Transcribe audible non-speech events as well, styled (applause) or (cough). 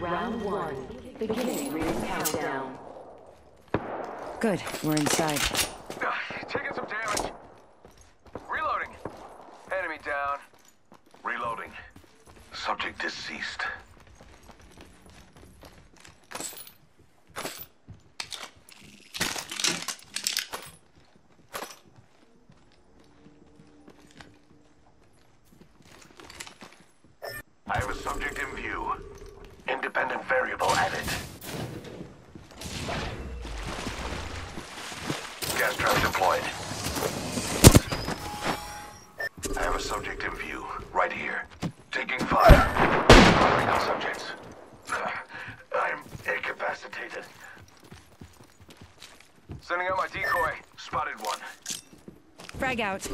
Round one. Beginning ring countdown. Good, we're inside. Ugh, Taking some damage. Reloading. Enemy down. Reloading. Subject deceased. I have a subject in view. Independent variable added. Gas trap deployed. I have a subject in view, right here. Taking fire. Firing on subjects. (sighs) I'm incapacitated. Sending out my decoy. Spotted one. Frag out.